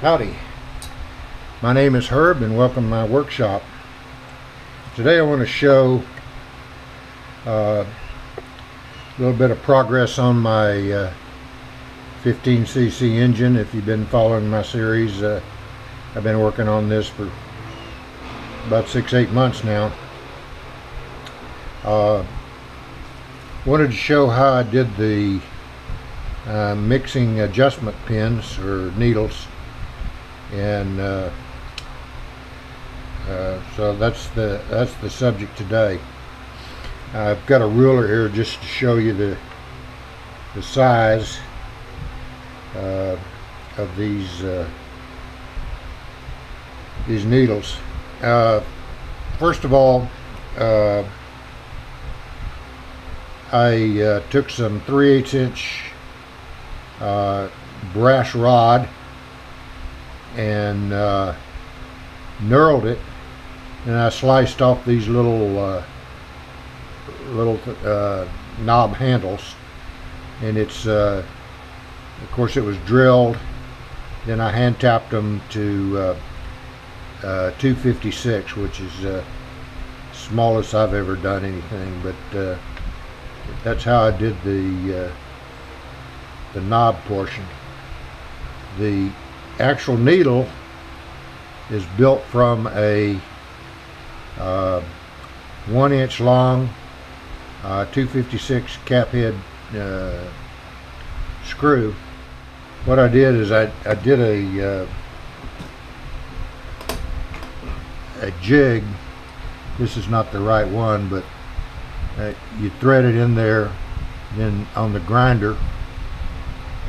Howdy. My name is Herb and welcome to my workshop. Today I want to show uh, a little bit of progress on my uh, 15cc engine. If you've been following my series, uh, I've been working on this for about six, eight months now. Uh, wanted to show how I did the uh, mixing adjustment pins or needles. And uh, uh, so that's the that's the subject today. I've got a ruler here just to show you the the size uh, of these uh, these needles. Uh, first of all I took some 3 8 inch brass rod and uh, knurled it and I sliced off these little uh, little uh, knob handles and it's uh, of course it was drilled. Then I hand tapped them to uh, uh, 256 which is smallest I've ever done anything but that's how I did the the knob portion. The actual needle is built from a uh, one inch long uh, 256 cap head uh, screw. What I did is I, I did a uh, a jig. This is not the right one but uh, you thread it in there then on the grinder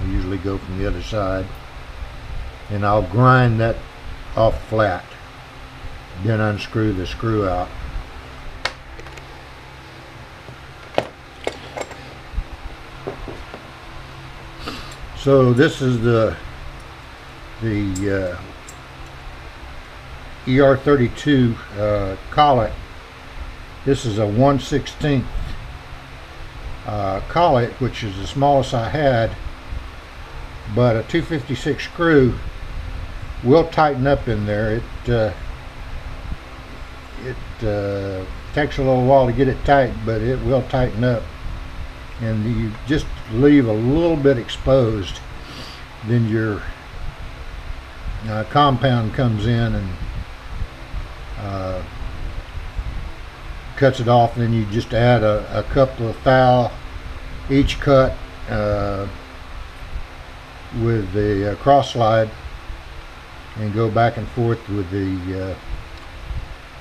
I usually go from the other side. And I'll grind that off flat. Then unscrew the screw out. So this is the the uh, ER32 uh, collet. This is a 1 16th uh, collet which is the smallest I had but a 256 screw will tighten up in there. It uh, it uh, takes a little while to get it tight, but it will tighten up. And you just leave a little bit exposed, then your uh, compound comes in and uh, cuts it off. And then you just add a, a couple of thou each cut uh, with the uh, cross slide and go back and forth with the uh,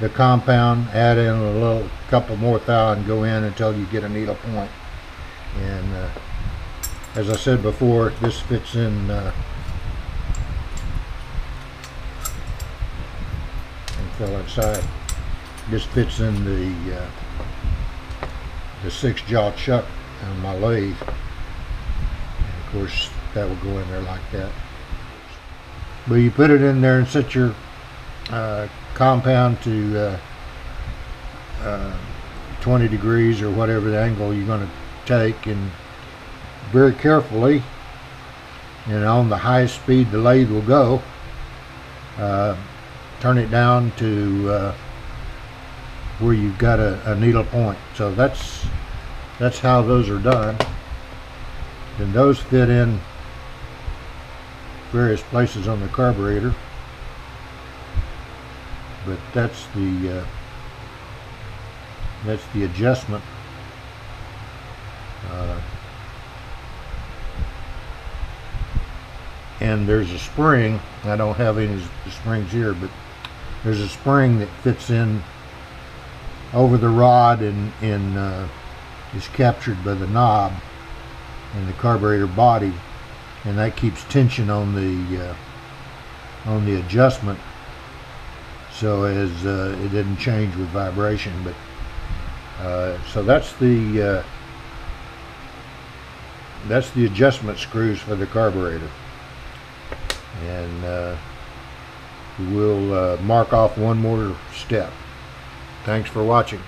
the compound add in a little couple more thou and go in until you get a needle point. And uh, as I said before this fits in uh, fill inside. This fits in the uh, the six jaw chuck on my lathe. And of course that will go in there like that. But you put it in there and set your uh, compound to uh, uh, 20 degrees or whatever the angle you're going to take and very carefully and on the highest speed the lathe will go uh, turn it down to uh, where you've got a, a, needle point. So that's that's how those are done. And those fit in various places on the carburetor. But that's the uh, that's the adjustment uh, and there's a spring I don't have any springs here but there's a spring that fits in over the rod and, and uh, is captured by the knob in the carburetor body and that keeps tension on the uh, on the adjustment. So as uh, it didn't change with vibration but uh, so that's the uh, that's the adjustment screws for the carburetor. And uh, we'll uh, mark off one more step. Thanks for watching